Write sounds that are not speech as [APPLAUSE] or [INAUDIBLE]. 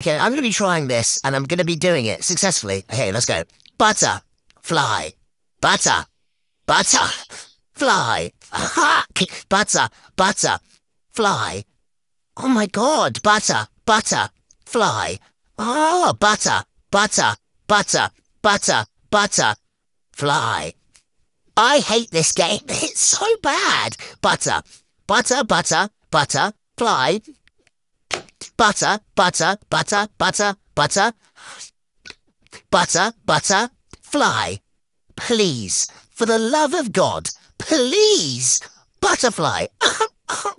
Okay, I'm going to be trying this, and I'm going to be doing it successfully. Okay, let's go. Butter, fly, butter, butter, fly, butter, butter, fly. Oh my god, butter, butter, fly. Oh, butter, butter, butter, butter, butter, fly. I hate this game. [LAUGHS] It's so bad. Butter, butter, butter, butter, fly, butter, butter, butter, butter, butter, butter, butter, fly. Please, for the love of God, please, butterfly. [LAUGHS]